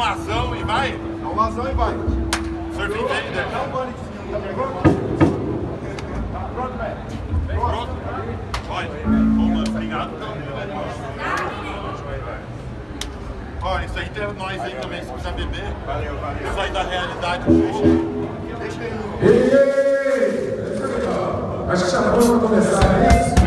uma ação e vai? Dá uma ação e vai. Surf entender. Dá um gole de Pronto? Tá pronto, velho? Pronto? Vai. Ô, mano, obrigado. Ó, isso aí tem nós aí também, se precisar beber. Valeu, valeu. Isso aí da realidade, deixa aí. Deixa aí. Ei, ei, ei! Acho que já tá bom para começar, é isso?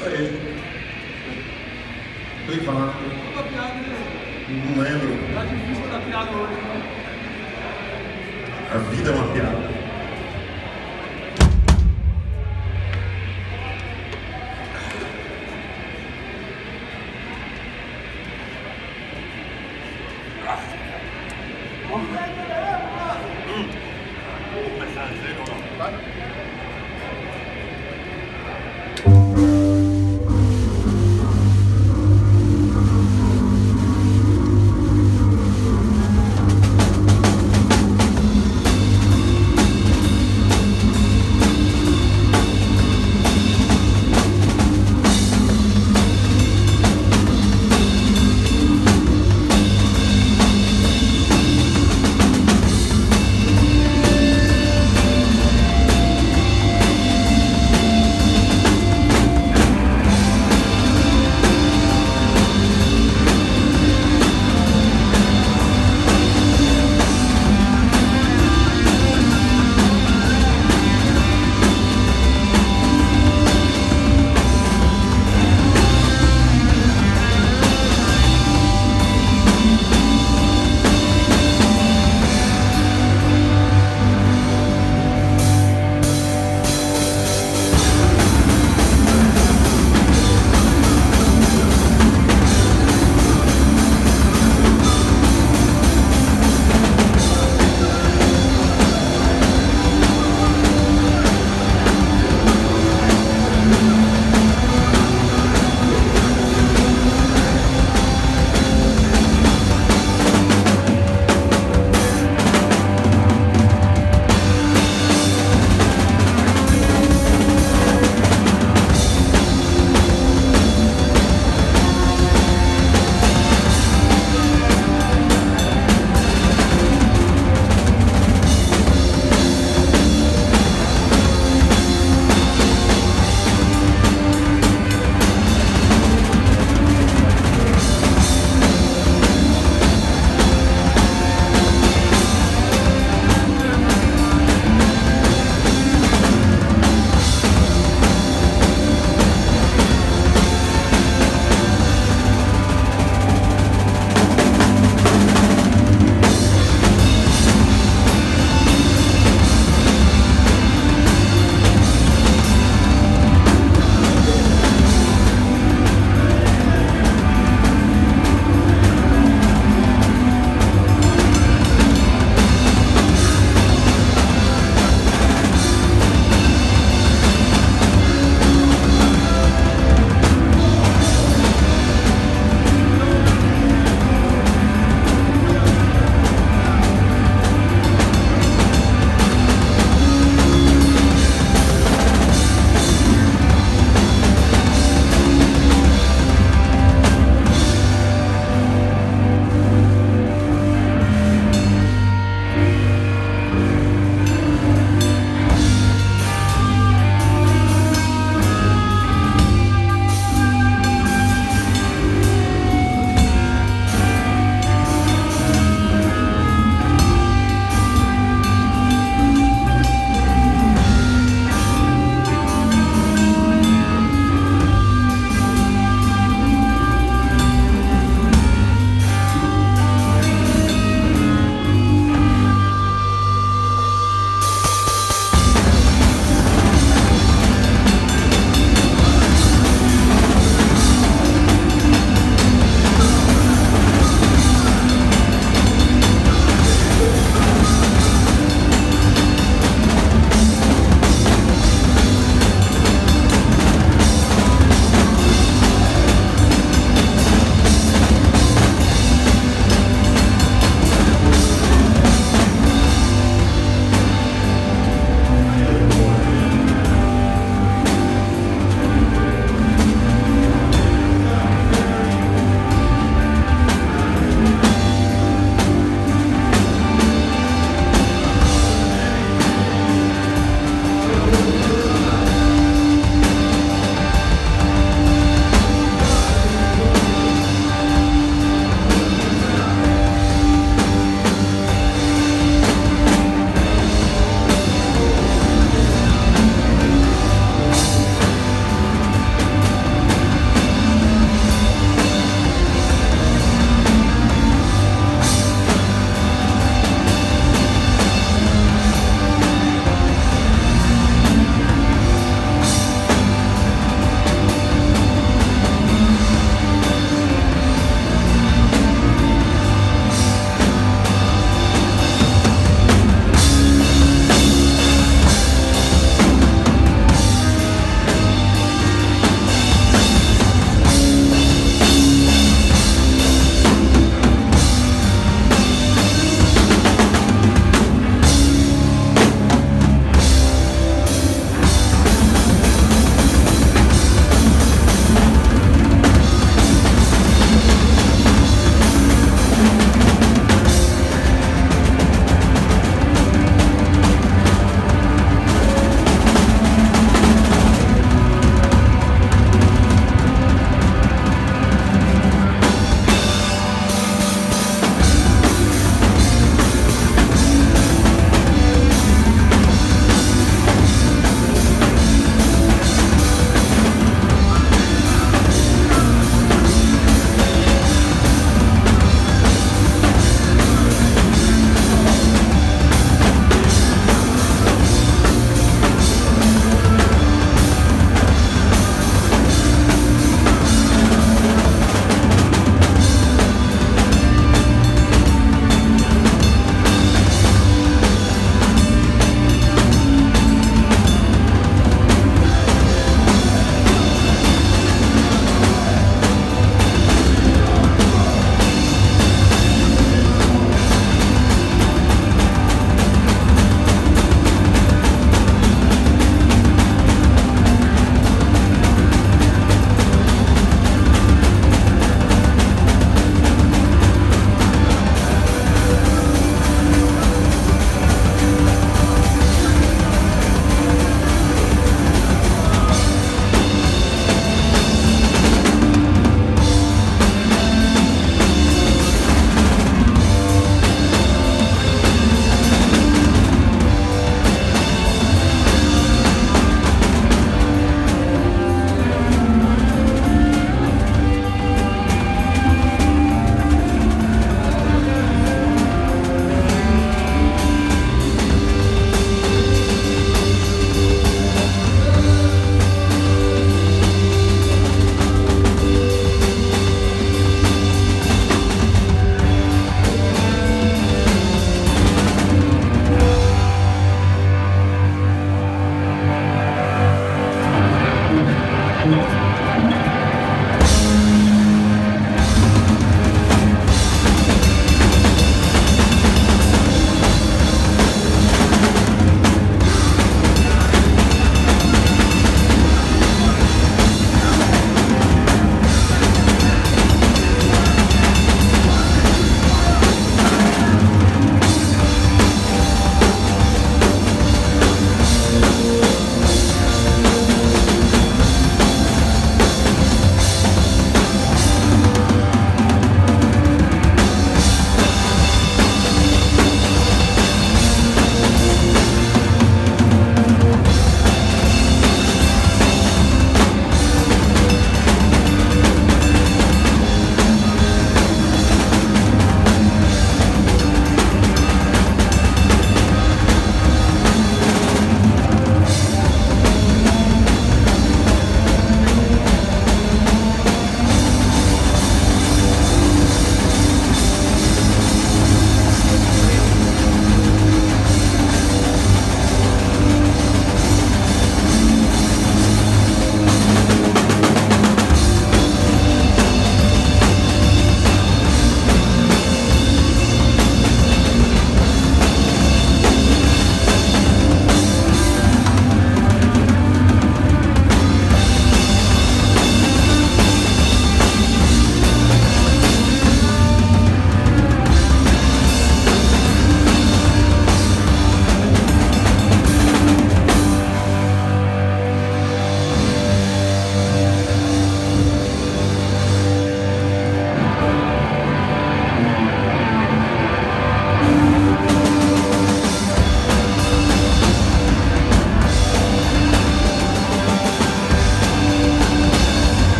Isso aí. Que falar. Não lembro. Tá difícil da piada hoje, né? A vida é uma piada.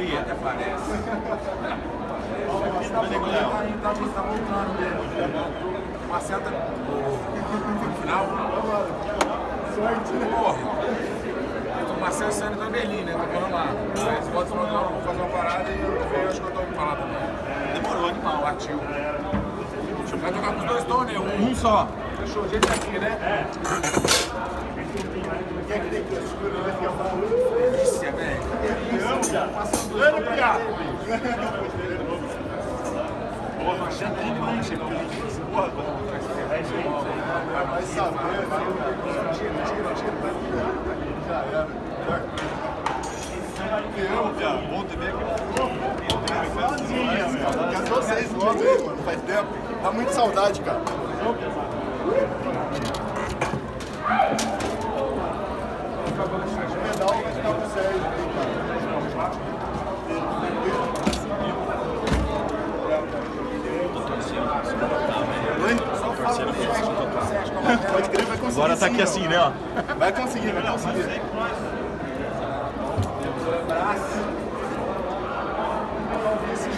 Maria? Até parece. Nego Léo. Tá, tá voltando dele. Uma seta no final. sorte, né? Porra. O Marcelo saindo do Berlim, né? Tocando lá. Botam falando, não, vou fazer uma parada e eu acho que eu tô indo lá também. Demorou, animal. Partiu. Vai tocar com os dois tons, né? Um, Um só. Fechou o jeito aqui, né? Quem é que tem que escuro, né? Que é o. Lembra, piada? Porra, Xandinho demais, chegou. Porra, Vai saber, vai. Tira, tira, tira. Já era. Não, Pia, bom aqui. Sozinha. Quer vocês gostam aí, mano. Faz tempo. Dá muita saudade, cara. Pedal vai ficar com o Sérgio aí, cara. Oi? Pode crer, vai conseguir. Agora tá aqui assim, né, ó. Vai conseguir, vai conseguir. Esses